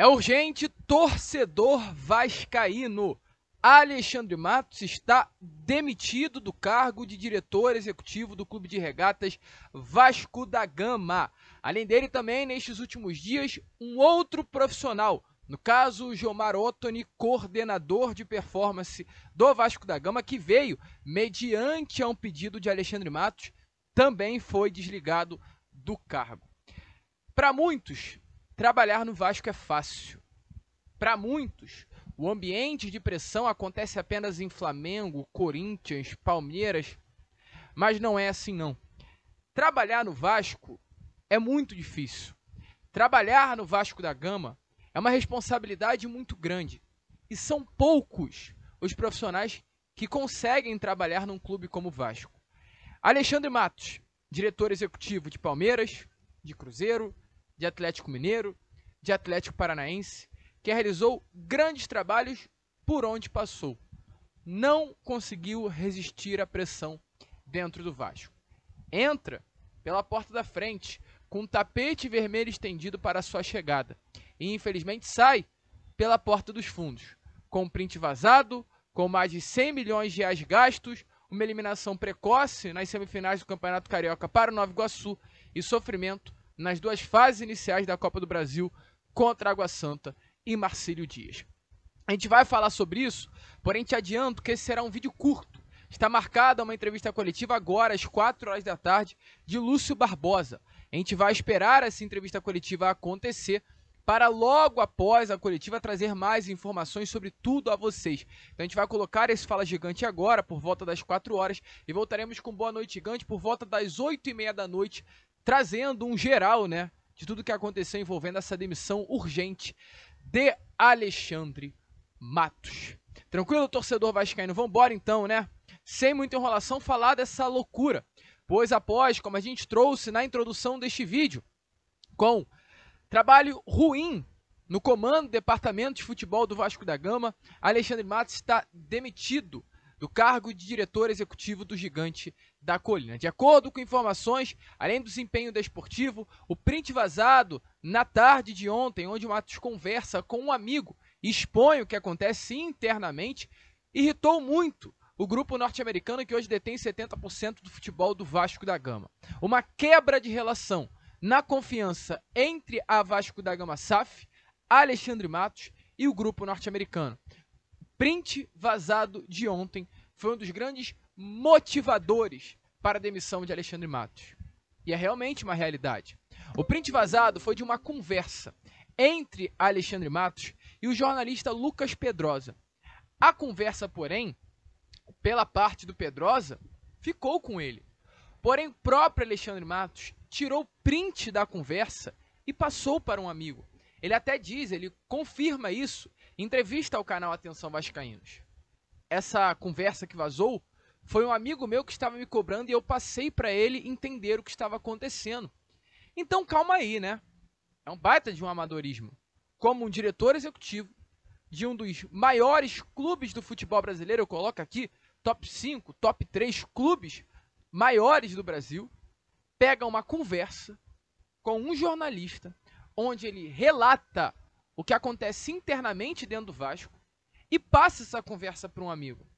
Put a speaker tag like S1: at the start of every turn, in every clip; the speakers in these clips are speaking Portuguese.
S1: É urgente, torcedor vascaíno. Alexandre Matos está demitido do cargo de diretor executivo do Clube de Regatas Vasco da Gama. Além dele, também, nestes últimos dias, um outro profissional, no caso, Gilmar Ottoni, coordenador de performance do Vasco da Gama, que veio mediante a um pedido de Alexandre Matos, também foi desligado do cargo. Para muitos, trabalhar no Vasco é fácil. Para muitos, o ambiente de pressão acontece apenas em Flamengo, Corinthians, Palmeiras, mas não é assim não. Trabalhar no Vasco é muito difícil. Trabalhar no Vasco da Gama é uma responsabilidade muito grande e são poucos os profissionais que conseguem trabalhar num clube como o Vasco. Alexandre Matos, diretor executivo de Palmeiras, de Cruzeiro, de Atlético Mineiro, de Atlético Paranaense, que realizou grandes trabalhos por onde passou. Não conseguiu resistir à pressão dentro do Vasco. Entra pela porta da frente, com um tapete vermelho estendido para sua chegada. E infelizmente sai pela porta dos fundos, com um print vazado, com mais de 100 milhões de reais gastos, uma eliminação precoce nas semifinais do Campeonato Carioca para o Nova Iguaçu e sofrimento nas duas fases iniciais da Copa do Brasil contra Água Santa e Marcílio Dias. A gente vai falar sobre isso, porém te adianto que esse será um vídeo curto. Está marcada uma entrevista coletiva agora, às 4 horas da tarde, de Lúcio Barbosa. A gente vai esperar essa entrevista coletiva acontecer para logo após a coletiva trazer mais informações sobre tudo a vocês. Então a gente vai colocar esse Fala Gigante agora, por volta das 4 horas, e voltaremos com Boa Noite Gigante por volta das 8 e meia da noite, trazendo um geral, né, de tudo que aconteceu envolvendo essa demissão urgente de Alexandre Matos. Tranquilo, torcedor vascaíno? Vambora então, né? Sem muita enrolação, falar dessa loucura. Pois após, como a gente trouxe na introdução deste vídeo, com trabalho ruim no comando do departamento de futebol do Vasco da Gama, Alexandre Matos está demitido do cargo de diretor executivo do Gigante da Colina. De acordo com informações, além do desempenho desportivo, o print vazado na tarde de ontem, onde o Matos conversa com um amigo e expõe o que acontece internamente, irritou muito o grupo norte-americano que hoje detém 70% do futebol do Vasco da Gama. Uma quebra de relação na confiança entre a Vasco da Gama SAF, Alexandre Matos e o grupo norte-americano print vazado de ontem foi um dos grandes motivadores para a demissão de Alexandre Matos. E é realmente uma realidade. O print vazado foi de uma conversa entre Alexandre Matos e o jornalista Lucas Pedrosa. A conversa, porém, pela parte do Pedrosa, ficou com ele. Porém, o próprio Alexandre Matos tirou print da conversa e passou para um amigo. Ele até diz, ele confirma isso Entrevista ao canal Atenção Vascaínos. Essa conversa que vazou foi um amigo meu que estava me cobrando e eu passei para ele entender o que estava acontecendo. Então calma aí, né? É um baita de um amadorismo. Como um diretor executivo de um dos maiores clubes do futebol brasileiro, eu coloco aqui top 5, top 3 clubes maiores do Brasil, pega uma conversa com um jornalista onde ele relata o que acontece internamente dentro do Vasco e passa essa conversa para um amigo.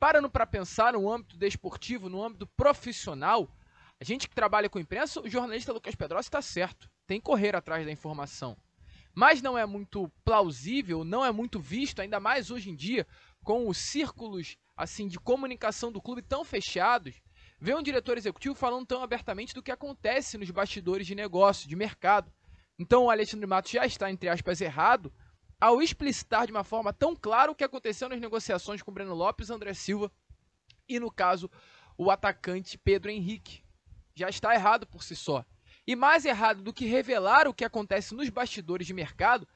S1: Parando para pensar no âmbito desportivo, no âmbito profissional, a gente que trabalha com imprensa, o jornalista Lucas Pedrosa está certo, tem que correr atrás da informação. Mas não é muito plausível, não é muito visto, ainda mais hoje em dia, com os círculos assim de comunicação do clube tão fechados, ver um diretor executivo falando tão abertamente do que acontece nos bastidores de negócio, de mercado. Então o Alexandre Matos já está, entre aspas, errado ao explicitar de uma forma tão clara o que aconteceu nas negociações com Breno Lopes, André Silva e, no caso, o atacante Pedro Henrique. Já está errado por si só. E mais errado do que revelar o que acontece nos bastidores de mercado,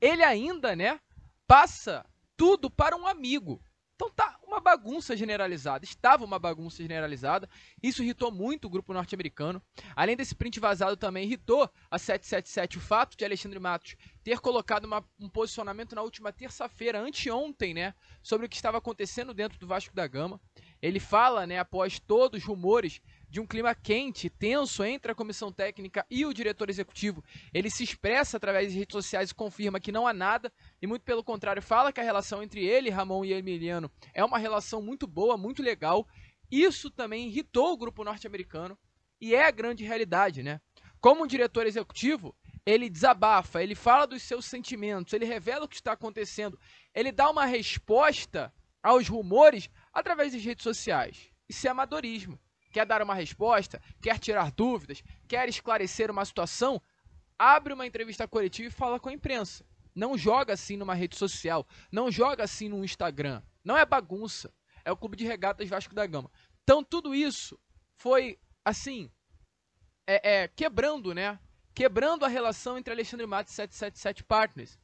S1: ele ainda, né, passa tudo para um amigo. Então tá uma bagunça generalizada. Estava uma bagunça generalizada. Isso irritou muito o grupo norte-americano. Além desse print vazado, também irritou a 777 o fato de Alexandre Matos ter colocado uma, um posicionamento na última terça-feira, anteontem, né, sobre o que estava acontecendo dentro do Vasco da Gama. Ele fala, né, após todos os rumores de um clima quente, tenso entre a comissão técnica e o diretor executivo. Ele se expressa através de redes sociais e confirma que não há nada, e muito pelo contrário, fala que a relação entre ele, Ramon e Emiliano é uma relação muito boa, muito legal. Isso também irritou o grupo norte-americano e é a grande realidade, né? Como um diretor executivo, ele desabafa, ele fala dos seus sentimentos, ele revela o que está acontecendo, ele dá uma resposta aos rumores através das redes sociais. Isso é amadorismo. Quer dar uma resposta, quer tirar dúvidas, quer esclarecer uma situação, abre uma entrevista coletiva e fala com a imprensa. Não joga assim numa rede social, não joga assim no Instagram. Não é bagunça. É o Clube de Regatas Vasco da Gama. Então tudo isso foi assim, é, é, quebrando, né? Quebrando a relação entre Alexandre Matos e 777 Partners.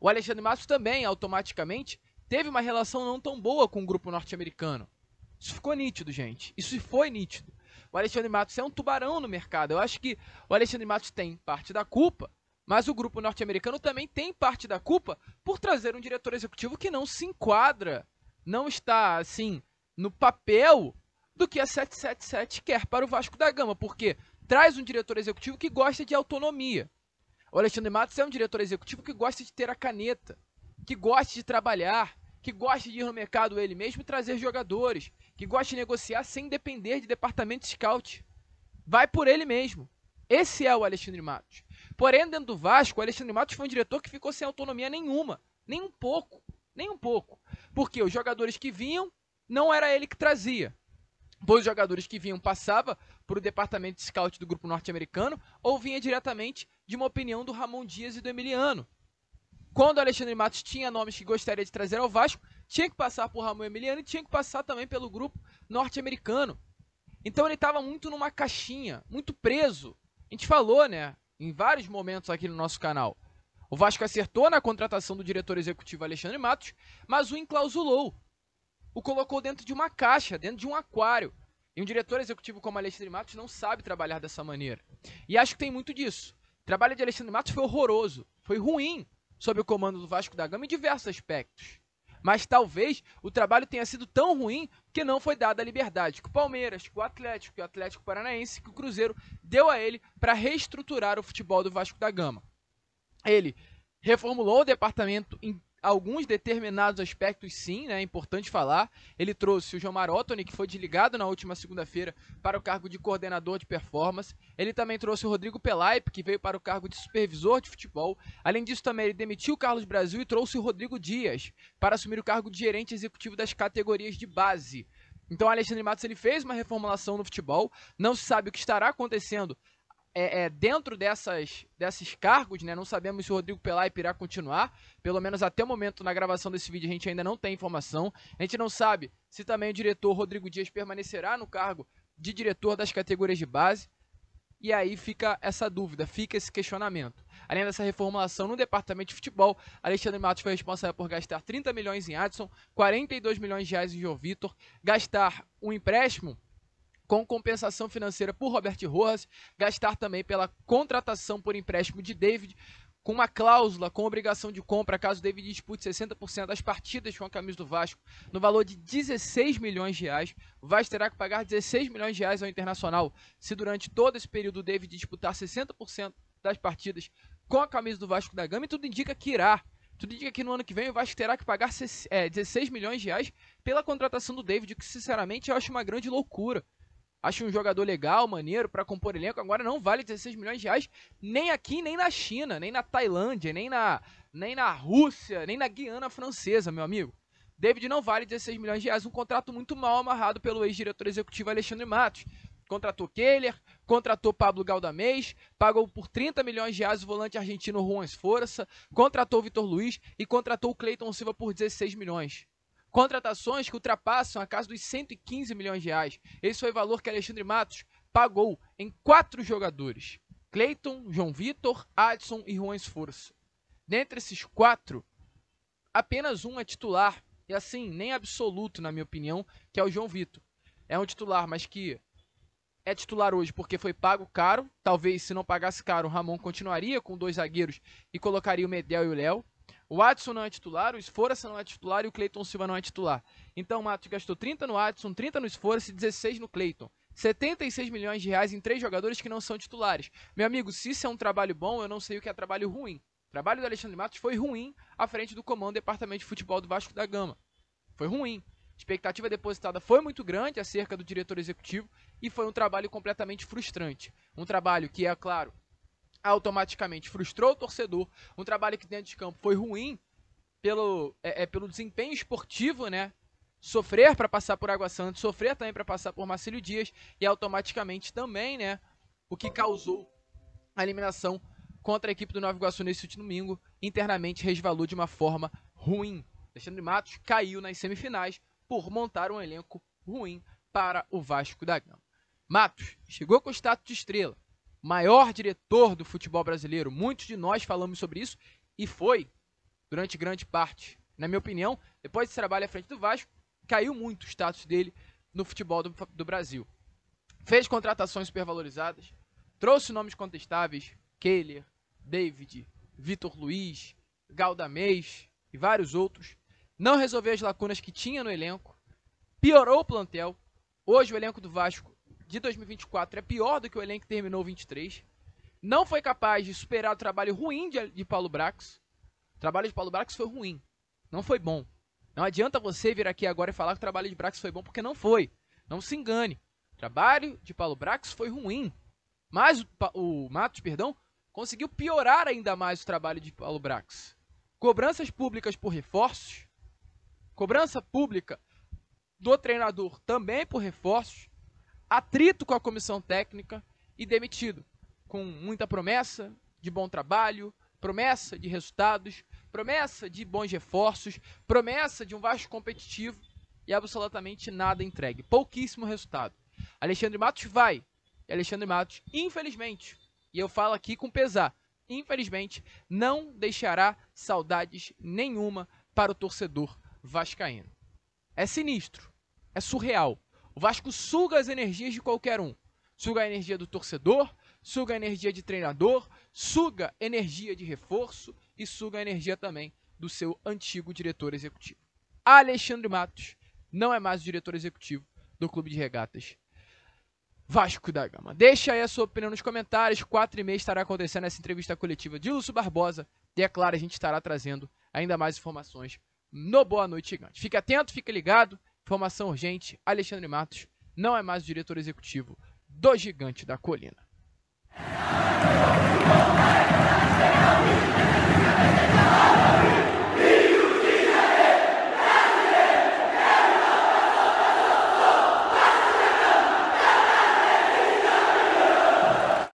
S1: O Alexandre Matos também, automaticamente, teve uma relação não tão boa com o grupo norte-americano. Isso ficou nítido, gente. Isso foi nítido. O Alexandre Matos é um tubarão no mercado. Eu acho que o Alexandre Matos tem parte da culpa, mas o grupo norte-americano também tem parte da culpa por trazer um diretor executivo que não se enquadra, não está assim no papel do que a 777 quer para o Vasco da Gama, porque traz um diretor executivo que gosta de autonomia. O Alexandre Matos é um diretor executivo que gosta de ter a caneta, que gosta de trabalhar, que gosta de ir no mercado ele mesmo e trazer jogadores, que gosta de negociar sem depender de departamento scout. Vai por ele mesmo. Esse é o Alexandre Matos. Porém, dentro do Vasco, o Alexandre Matos foi um diretor que ficou sem autonomia nenhuma. Nem um pouco. Nem um pouco. Porque os jogadores que vinham, não era ele que trazia. Pois os jogadores que vinham passava por o departamento de scout do grupo norte-americano ou vinha diretamente de uma opinião do Ramon Dias e do Emiliano. Quando o Alexandre Matos tinha nomes que gostaria de trazer ao Vasco, tinha que passar por Ramon Emiliano e tinha que passar também pelo grupo norte-americano. Então ele estava muito numa caixinha, muito preso. A gente falou, né, em vários momentos aqui no nosso canal. O Vasco acertou na contratação do diretor executivo Alexandre Matos, mas o enclausulou. O colocou dentro de uma caixa, dentro de um aquário. E um diretor executivo como Alexandre Matos não sabe trabalhar dessa maneira. E acho que tem muito disso. O trabalho de Alexandre Matos foi horroroso, foi ruim sob o comando do Vasco da Gama em diversos aspectos. Mas talvez o trabalho tenha sido tão ruim que não foi dada a liberdade que o Palmeiras, que o Atlético, que o Atlético Paranaense, que o Cruzeiro deu a ele para reestruturar o futebol do Vasco da Gama. Ele reformulou o departamento alguns determinados aspectos, sim, né, é importante falar. Ele trouxe o João Marotoni, que foi desligado na última segunda-feira para o cargo de coordenador de performance. Ele também trouxe o Rodrigo Pelaipe, que veio para o cargo de supervisor de futebol. Além disso, também ele demitiu o Carlos Brasil e trouxe o Rodrigo Dias para assumir o cargo de gerente executivo das categorias de base. Então, Alexandre Matos ele fez uma reformulação no futebol. Não se sabe o que estará acontecendo é, é, dentro dessas, desses cargos, né? Não sabemos se o Rodrigo Pelaipe irá continuar. Pelo menos até o momento na gravação desse vídeo a gente ainda não tem informação. A gente não sabe se também o diretor Rodrigo Dias permanecerá no cargo de diretor das categorias de base. E aí fica essa dúvida, fica esse questionamento. Além dessa reformulação no departamento de futebol, Alexandre Matos foi responsável por gastar 30 milhões em Adson, 42 milhões de reais em João Vitor, gastar um empréstimo com compensação financeira por Robert Rojas, gastar também pela contratação por empréstimo de David, com uma cláusula com obrigação de compra caso David dispute 60% das partidas com a camisa do Vasco, no valor de 16 milhões de reais. O Vasco terá que pagar 16 milhões de reais ao Internacional se durante todo esse período o David disputar 60% das partidas com a camisa do Vasco da Gama e tudo indica que irá. Tudo indica que no ano que vem o Vasco terá que pagar 16 milhões de reais pela contratação do David, que sinceramente eu acho uma grande loucura. Acho um jogador legal, maneiro, para compor elenco. Agora não vale 16 milhões de reais nem aqui, nem na China, nem na Tailândia, nem na, nem na Rússia, nem na Guiana Francesa, meu amigo. David não vale 16 milhões de reais, um contrato muito mal amarrado pelo ex-diretor executivo Alexandre Matos. Contratou Keller, contratou Pablo Galdamez, pagou por 30 milhões de reais o volante argentino Juan Esforça, contratou Vitor Luiz e contratou o Cleiton Silva por 16 milhões. Contratações que ultrapassam a casa dos 115 milhões de reais. Esse foi o valor que Alexandre Matos pagou em quatro jogadores: Cleiton, João Vitor, Adson e Juan Esforço. Dentre esses quatro, apenas um é titular, e assim, nem absoluto, na minha opinião, que é o João Vitor. É um titular, mas que é titular hoje porque foi pago caro. Talvez, se não pagasse caro, o Ramon continuaria com dois zagueiros e colocaria o Medel e o Léo. O Watson não é titular, o Esforça não é titular e o Cleiton Silva não é titular. Então o Matos gastou 30 no Watson, 30 no Esforça e 16 no Cleiton. 76 milhões de reais em três jogadores que não são titulares. Meu amigo, se isso é um trabalho bom, eu não sei o que é trabalho ruim. O trabalho do Alexandre Matos foi ruim à frente do comando do Departamento de Futebol do Vasco da Gama. Foi ruim. A expectativa depositada foi muito grande acerca do diretor executivo e foi um trabalho completamente frustrante. Um trabalho que, é claro, automaticamente frustrou o torcedor. Um trabalho que dentro de campo foi ruim pelo, é, é pelo desempenho esportivo, né? Sofrer para passar por Água Santa, sofrer também para passar por Marcílio Dias e automaticamente também, né? O que causou a eliminação contra a equipe do Nova Iguaçu nesse último domingo, internamente resvalou de uma forma ruim. Alexandre Matos caiu nas semifinais por montar um elenco ruim para o Vasco da Gama. Matos chegou com o status de estrela, maior diretor do futebol brasileiro. Muitos de nós falamos sobre isso e foi durante grande parte. Na minha opinião, depois desse trabalho à frente do Vasco, caiu muito o status dele no futebol do, do Brasil. Fez contratações supervalorizadas, trouxe nomes contestáveis, Kehler, David, Vitor Luiz, Galdamez e vários outros. Não resolveu as lacunas que tinha no elenco, piorou o plantel. Hoje o elenco do Vasco de 2024 é pior do que o elenco que terminou 23. Não foi capaz de superar o trabalho ruim de, de Paulo Brax. O trabalho de Paulo Brax foi ruim. Não foi bom. Não adianta você vir aqui agora e falar que o trabalho de Brax foi bom, porque não foi. Não se engane. O trabalho de Paulo Brax foi ruim. Mas o, o Matos, perdão, conseguiu piorar ainda mais o trabalho de Paulo Brax. Cobranças públicas por reforços. Cobrança pública do treinador também por reforços atrito com a comissão técnica e demitido, com muita promessa de bom trabalho, promessa de resultados, promessa de bons reforços, promessa de um Vasco competitivo e absolutamente nada entregue. Pouquíssimo resultado. Alexandre Matos vai. E Alexandre Matos, infelizmente, e eu falo aqui com pesar, infelizmente, não deixará saudades nenhuma para o torcedor vascaíno. É sinistro, é surreal. O Vasco suga as energias de qualquer um. Suga a energia do torcedor, suga a energia de treinador, suga energia de reforço e suga a energia também do seu antigo diretor executivo. Alexandre Matos não é mais o diretor executivo do Clube de Regatas Vasco da Gama. Deixa aí a sua opinião nos comentários. Quatro e meia estará acontecendo essa entrevista coletiva de Lúcio Barbosa. E é claro, a gente estará trazendo ainda mais informações no Boa Noite Gigante. Fique atento, fique ligado. Informação urgente: Alexandre Matos não é mais o diretor executivo do Gigante da Colina.